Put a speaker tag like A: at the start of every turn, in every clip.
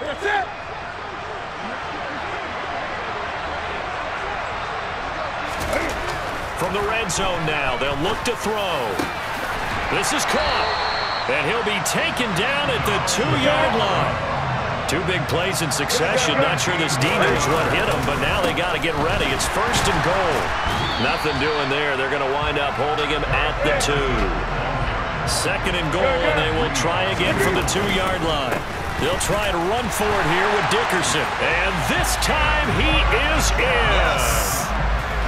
A: That's it.
B: From the red zone now, they'll look to throw. This is caught. And he'll be taken down at the two-yard line. Two big plays in succession. Not sure this D knows what hit him, but now they got to get ready. It's first and goal. Nothing doing there. They're going to wind up holding him at the two. Second and goal, and they will try again from the two-yard line. They'll try and run for it here with Dickerson. And this time he is in.
C: Yes.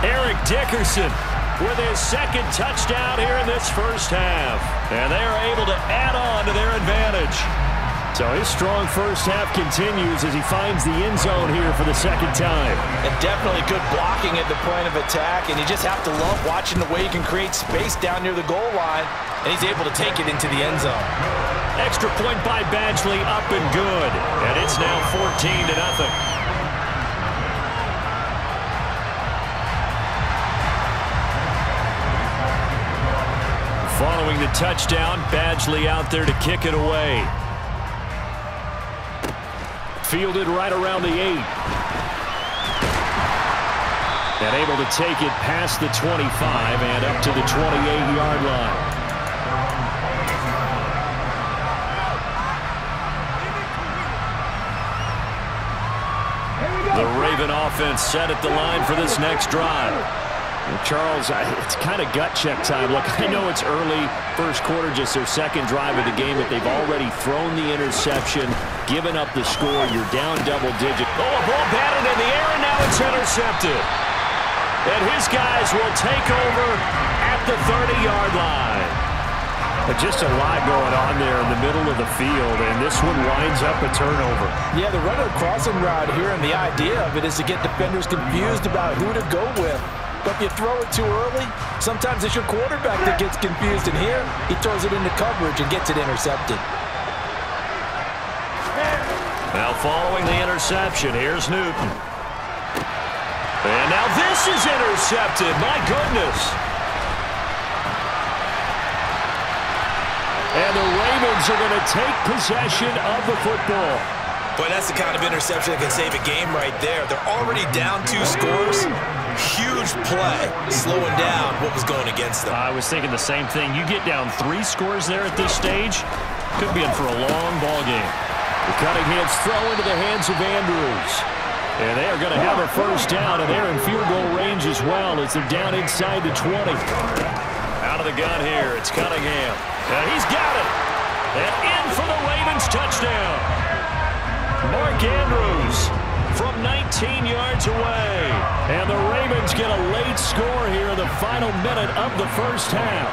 B: Eric Dickerson with his second touchdown here in this first half. And they are able to add on to their advantage. So his strong first half continues as he finds the end zone here for the second time.
C: And definitely good blocking at the point of attack. And you just have to love watching the way he can create space down near the goal line. And he's able to take it into the end zone.
B: Extra point by Badgley up and good. And it's now 14 to nothing. Following the touchdown, Badgley out there to kick it away. Fielded right around the eight. And able to take it past the 25 and up to the 28-yard line. The Raven offense set at the line for this next drive. Charles, uh, it's kind of gut check time. Look, I know it's early, first quarter, just their second drive of the game, but they've already thrown the interception, given up the score. You're down double digit. Oh, a ball batted in the air, and now it's intercepted. And his guys will take over at the 30-yard line. But just a lot going on there in the middle of the field, and this one winds up a turnover.
C: Yeah, the runner crossing route here, and the idea of it is to get defenders confused about who to go with. But if you throw it too early, sometimes it's your quarterback that gets confused. And here, he throws it into coverage and gets it intercepted.
B: Now following the interception, here's Newton. And now this is intercepted. My goodness. And the Ravens are going to take possession of the football.
D: Boy, that's the kind of interception that can save a game right there. They're already down two scores. Huge play, slowing down what was going against them.
B: I was thinking the same thing. You get down three scores there at this stage, could be in for a long ball game. The Cunningham's throw into the hands of Andrews. And they are going to have a first down, and they're in field goal range as well as they're down inside the 20. Out of the gun here, it's Cunningham. And he's got it. And in for the Ravens touchdown. Mark Andrews from 19 yards away. And the Ravens get a late score here in the final minute of the first half.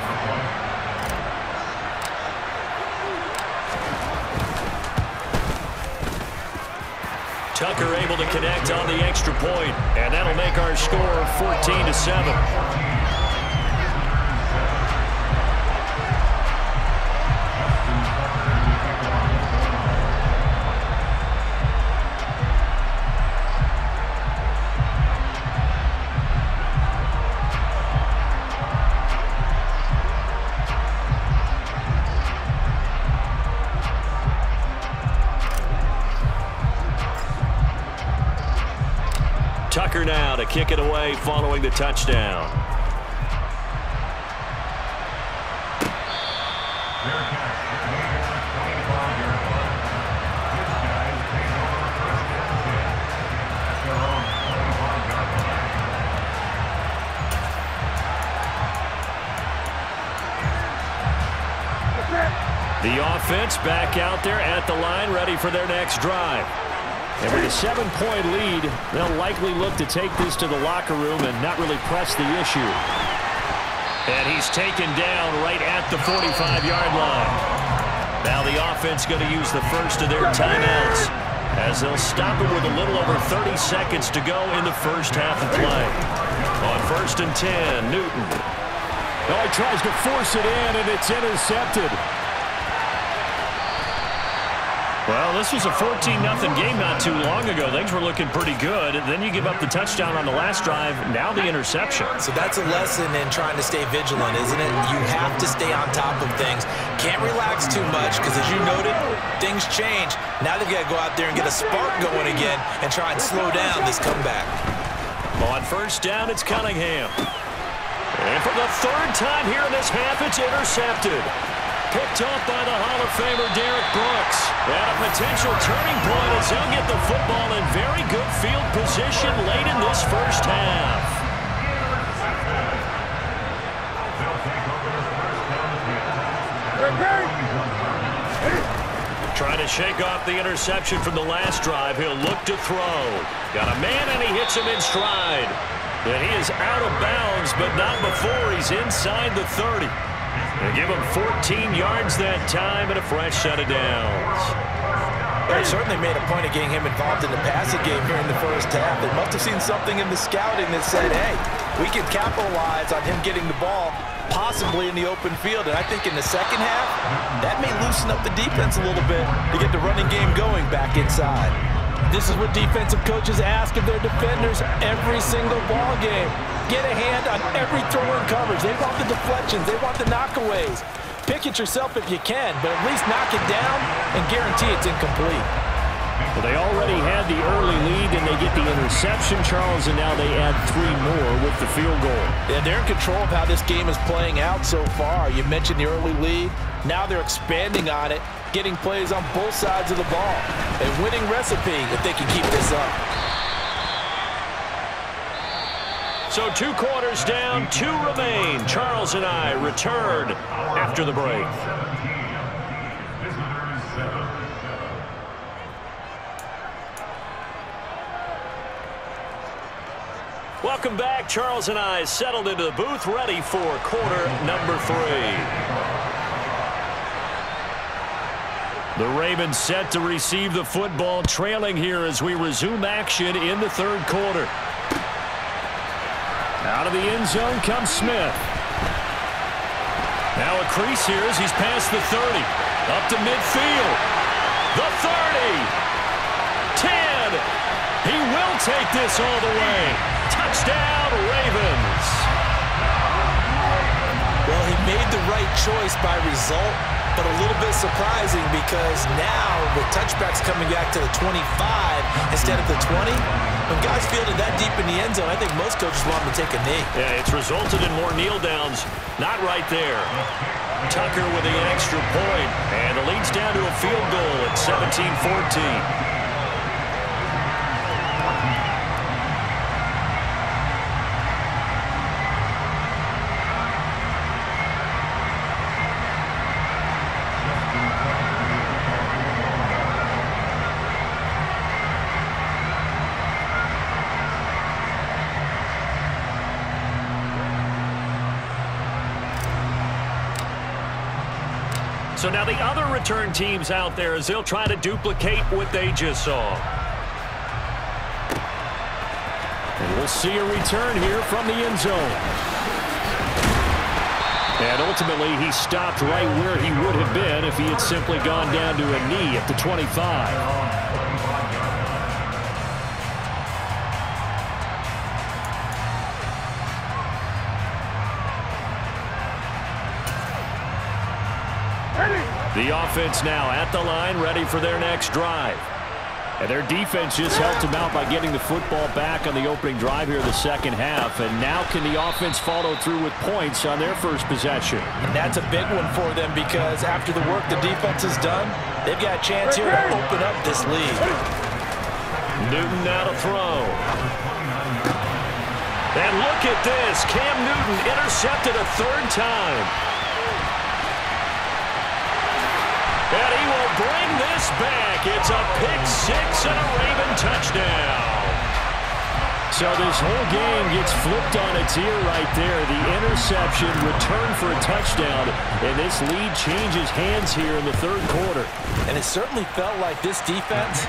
B: Tucker able to connect on the extra point, and that'll make our score 14 to 7. Tucker now to kick it away following the touchdown. The offense back out there at the line, ready for their next drive. And with a seven-point lead, they'll likely look to take this to the locker room and not really press the issue. And he's taken down right at the 45-yard line. Now the offense going to use the first of their timeouts as they'll stop it with a little over 30 seconds to go in the first half of play. On first and 10, Newton. Oh, he tries to force it in, and it's intercepted. Well, this was a 14-0 game not too long ago. Things were looking pretty good. Then you give up the touchdown on the last drive. Now the interception.
E: So that's a lesson in trying to stay vigilant, isn't it? You have to stay on top of things. Can't relax too much because, as you noted, things change. Now they've got to go out there and get a spark going again and try and slow down this comeback.
B: On first down, it's Cunningham. And for the third time here in this half, it's intercepted. Picked off by the Hall of Famer Derrick Brooks. And a potential turning point as they'll get the football in very good field position late in this first half. Trying to shake off the interception from the last drive. He'll look to throw. Got a man, and he hits him in stride. And he is out of bounds, but not before he's inside the 30. They give him 14 yards that time and a fresh set of downs.
D: They certainly made a point of getting him involved in the passing game here in the first half. They must have seen something in the scouting that said, hey, we can capitalize on him getting the ball possibly in the open field. And I think in the second half, that may loosen up the defense a little bit to get the running game going back inside. This is what defensive coaches ask of their defenders every single ball game. Get a hand on every throw in coverage. They want the deflections. They want the knockaways. Pick it yourself if you can, but at least knock it down and guarantee it's incomplete.
B: Well, they already had the early lead, and they get the interception, Charles, and now they add three more with the field goal.
D: Yeah, they're in control of how this game is playing out so far. You mentioned the early lead. Now they're expanding on it, getting plays on both sides of the ball. A winning recipe if they can keep this up.
B: So two quarters down, two remain. Charles and I return after the break. Welcome back. Charles and I settled into the booth, ready for quarter number three. The Ravens set to receive the football, trailing here as we resume action in the third quarter. Out of the end zone comes Smith. Now a crease here as he's past the 30. Up to midfield. The 30. 10. He will take this all the way. Touchdown, Ravens.
E: Well, he made the right choice by result, but a little bit surprising because now the touchback's coming back to the 25 instead of the 20. When guys fielded that deep in the end zone, I think most coaches want them to take a knee.
B: Yeah, it's resulted in more kneel downs. Not right there. Tucker with the extra point, and it leads down to a field goal at 17-14. So now the other return teams out there as they'll try to duplicate what they just saw. And we'll see a return here from the end zone. And ultimately, he stopped right where he would have been if he had simply gone down to a knee at the 25. The offense now at the line, ready for their next drive. And their defense just helped them out by getting the football back on the opening drive here in the second half. And now can the offense follow through with points on their first possession?
D: And that's a big one for them because after the work the defense has done, they've got a chance here to open up this lead.
B: Newton now to throw. And look at this. Cam Newton intercepted a third time. And he will bring this back. It's a pick six and a Raven touchdown. So this whole game gets flipped on its ear right there. The interception, return for a touchdown, and this lead changes hands here in the third quarter.
D: And it certainly felt like this defense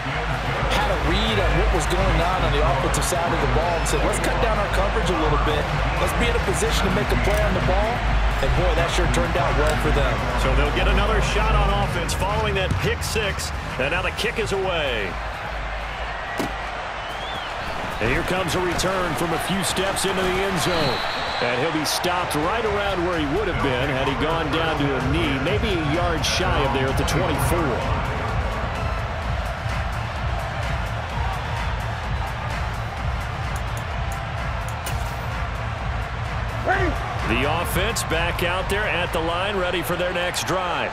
D: had a read on what was going on on the offensive side of the ball and said, let's cut down our coverage a little bit. Let's be in a position to make a play on the ball And, boy, that sure turned out well for them.
B: So they'll get another shot on offense following that pick six. And now the kick is away. And here comes a return from a few steps into the end zone. And he'll be stopped right around where he would have been had he gone down to a knee, maybe a yard shy of there at the 24. The offense back out there at the line, ready for their next drive.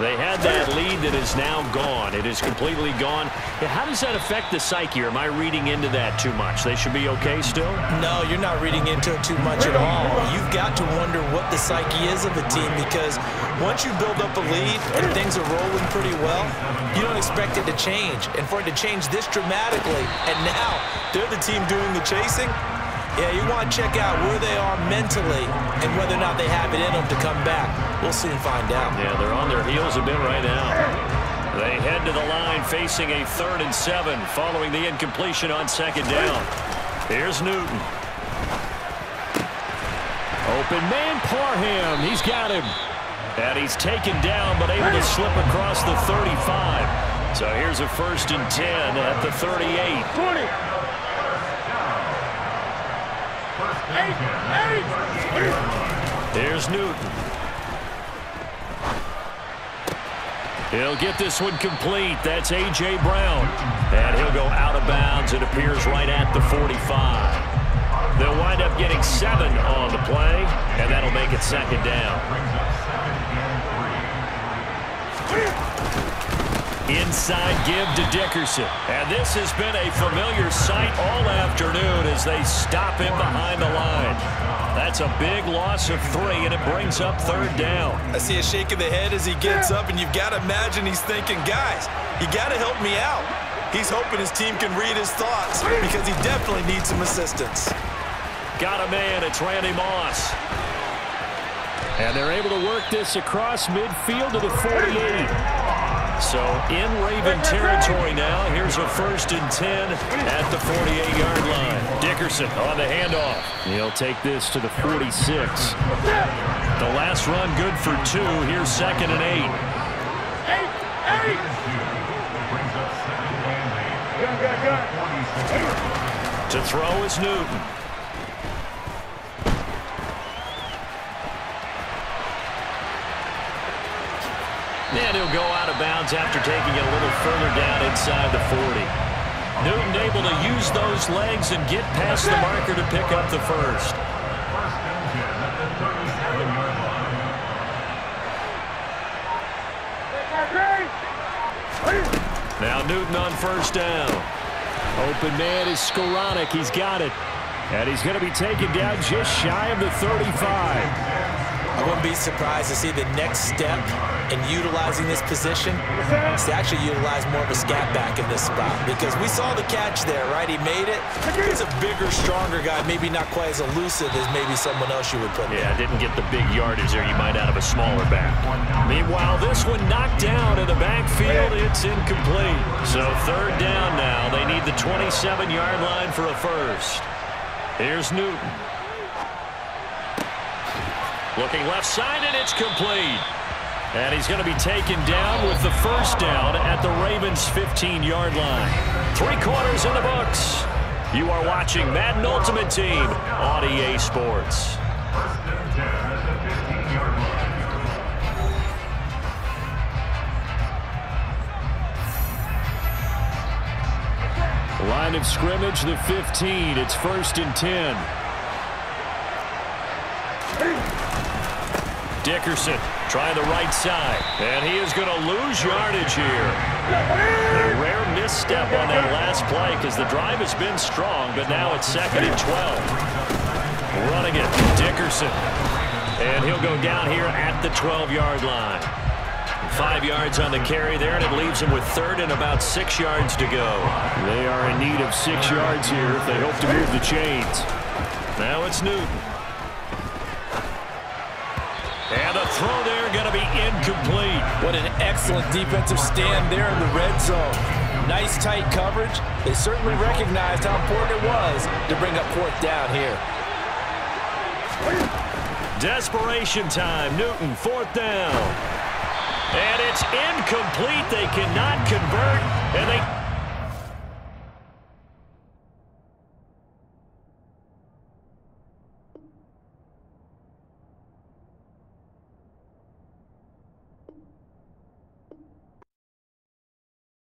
B: They had that lead that is now gone. It is completely gone. How does that affect the psyche? Or am I reading into that too much? They should be okay still?
D: No, you're not reading into it too much at all. You've got to wonder what the psyche is of a team because once you build up a lead and things are rolling pretty well, you don't expect it to change. And for it to change this dramatically, and now they're the team doing the chasing, yeah, you want to check out where they are mentally and whether or not they have it in them to come back. We'll soon find out.
B: Yeah, they're on their heels a bit right now. They head to the line facing a third and seven following the incompletion on second down. Here's Newton. Open man, Parham. He's got him. And he's taken down but able to slip across the 35. So here's a first and 10 at the 38. 20. Here's Newton. He'll get this one complete. That's A.J. Brown. And he'll go out of bounds. It appears right at the 45. They'll wind up getting seven on the play, and that'll make it second down. Inside give to Dickerson. And this has been a familiar sight all afternoon as they stop him behind the line. That's a big loss of three, and it brings up third down.
D: I see a shake of the head as he gets up, and you've got to imagine he's thinking, guys, you got to help me out. He's hoping his team can read his thoughts because he definitely needs some assistance.
B: Got a man. It's Randy Moss. And they're able to work this across midfield to the 48. So in Raven territory now. Here's a first and 10 at the 48-yard line. Dickerson on the handoff. He'll take this to the 46. The last run good for two. Here's second and eight. Eight, eight. To throw is Newton. And he'll go out of bounds after taking it a little further down inside the 40. Newton able to use those legs and get past the marker to pick up the first. Now Newton on first down. Open man is Skowronek. He's got it. And he's going to be taken down just shy of the 35.
D: I wouldn't be surprised to see the next step in utilizing this position is to actually utilize more of a scat back in this spot because we saw the catch there, right? He made it. He's a bigger, stronger guy, maybe not quite as elusive as maybe someone else you would put
B: Yeah, there. didn't get the big yardage there you might out of a smaller back. Meanwhile, this one knocked down in the backfield. It's incomplete. So third down now. They need the 27-yard line for a first. Here's Newton. Looking left side, and it's complete. And he's going to be taken down with the first down at the Ravens' 15-yard line. Three quarters in the books. You are watching Madden Ultimate Team on EA Sports. Line of scrimmage, the 15. It's first and 10. Dickerson trying the right side. And he is going to lose yardage here. A rare misstep on that last play because the drive has been strong, but now it's second and 12. Running it, Dickerson. And he'll go down here at the 12-yard line. Five yards on the carry there, and it leaves him with third and about six yards to go. They are in need of six yards here if they hope to move the chains. Now it's Newton. And the throw there going to be incomplete.
D: What an excellent defensive stand there in the red zone. Nice tight coverage. They certainly recognized how important it was to bring up fourth down here.
B: Desperation time. Newton, fourth down. And it's incomplete. They cannot convert, and they